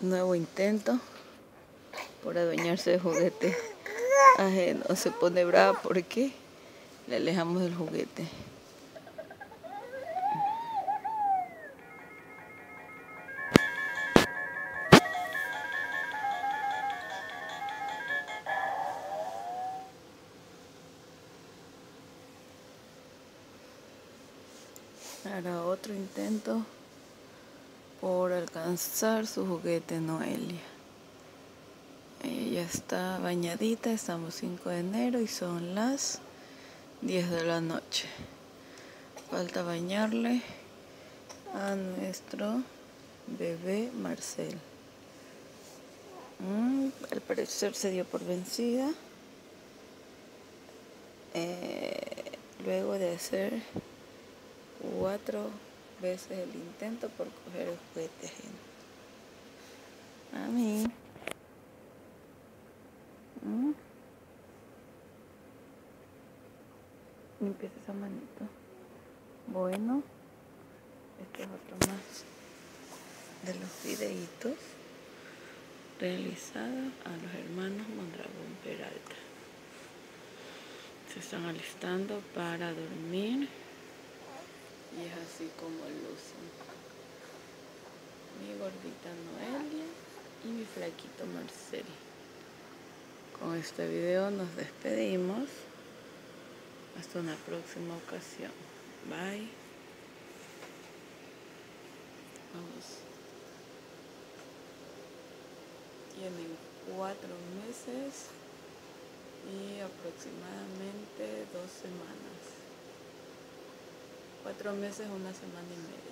nuevo intento por adueñarse de juguete ajeno. Se pone brava porque le alejamos del juguete. Ahora otro intento por alcanzar su juguete Noelia. Ella está bañadita, estamos 5 de enero y son las 10 de la noche. Falta bañarle a nuestro bebé Marcel. Mm, al parecer se dio por vencida. Eh, luego de hacer cuatro veces el intento por coger el juguete ajeno. A mí. ¿Mm? Esa manito. Bueno, este es otro más de los videitos realizados a los hermanos Mondragón Peralta. Se están alistando para dormir. Y es así como lucen. Mi gordita Noelia y mi flaquito Marcel. Con este video nos despedimos. Hasta una próxima ocasión. Bye. Vamos. Tienen cuatro meses y aproximadamente dos semanas Cuatro meses, una semana y media.